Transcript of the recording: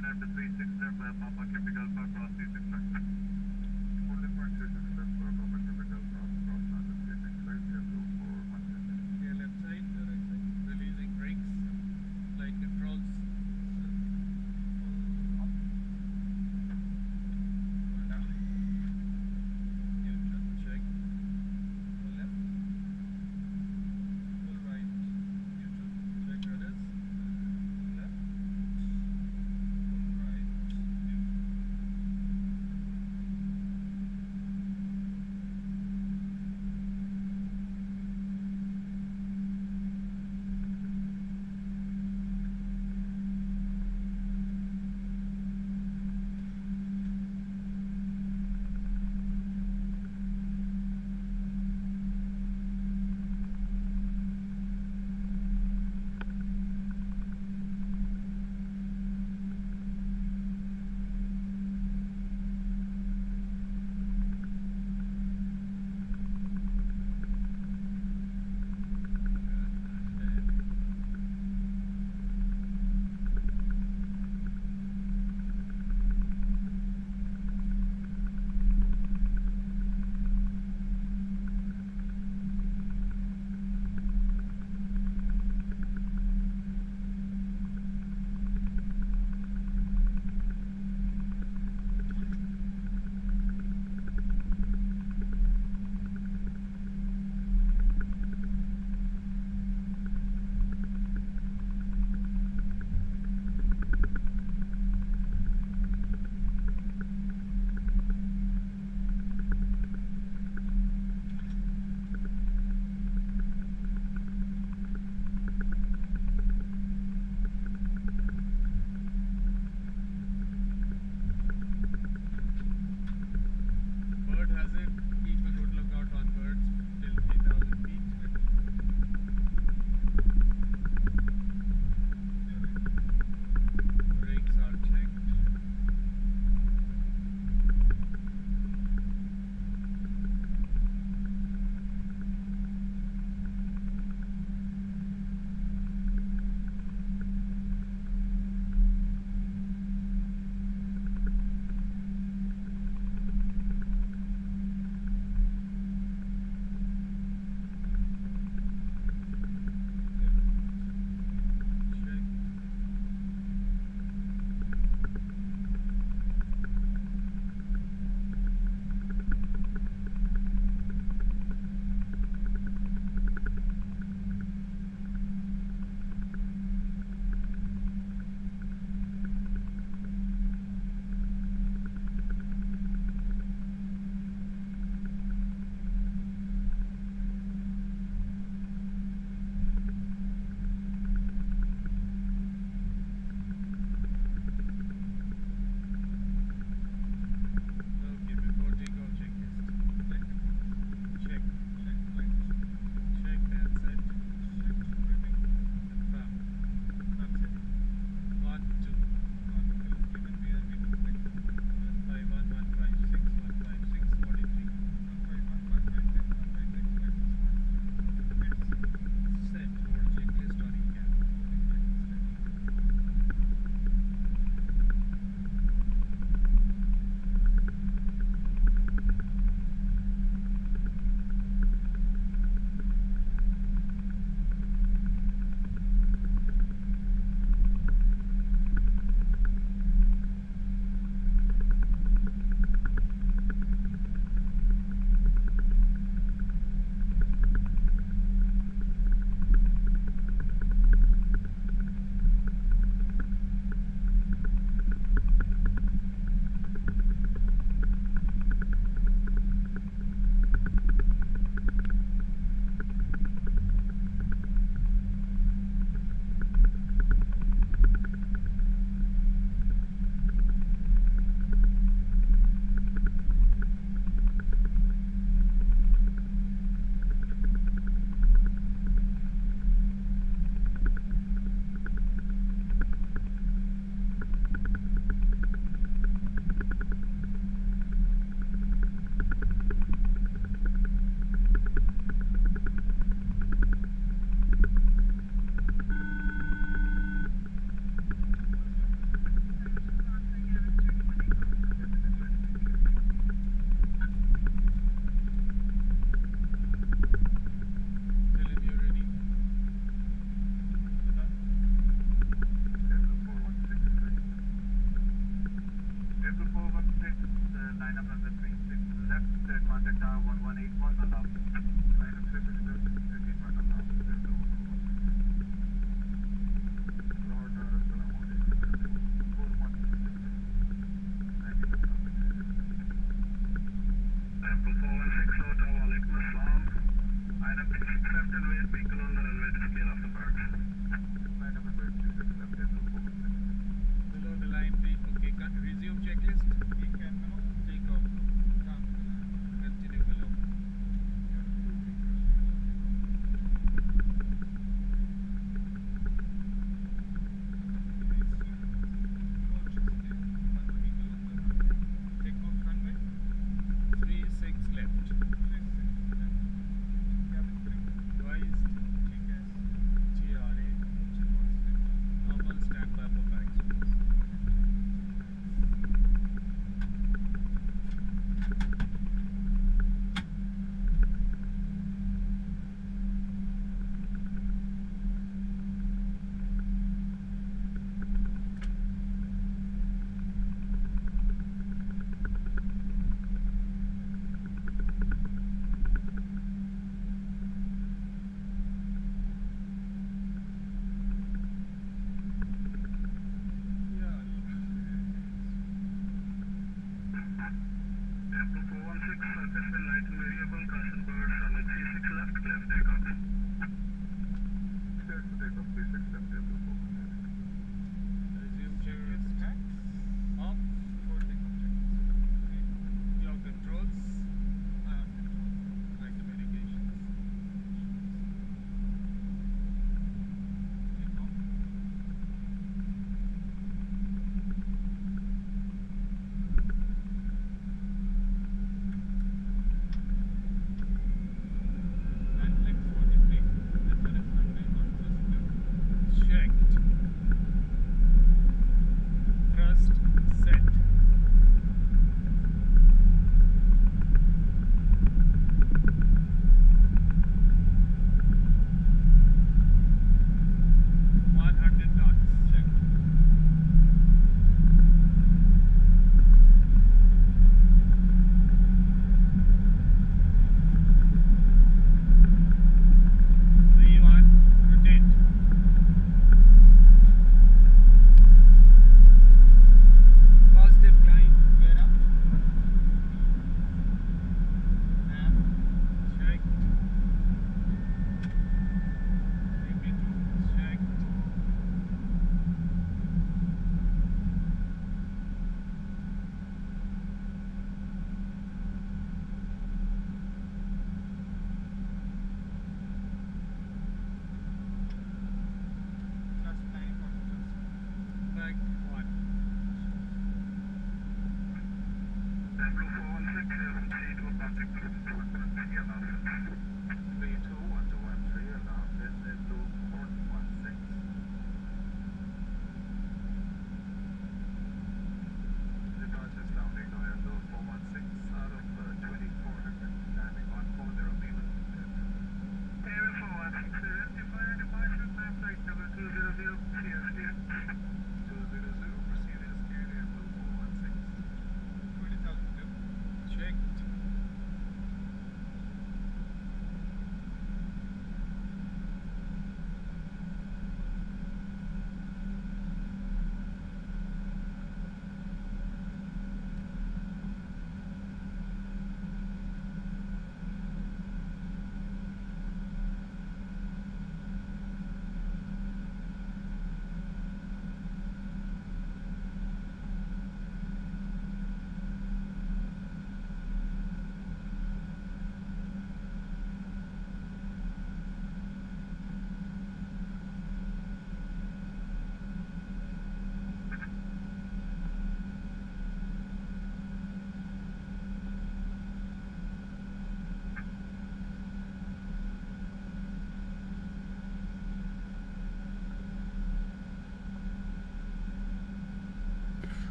1.9 to 360 Papa Capital.